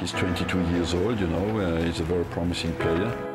He's 22 years old, you know, uh, he's a very promising player.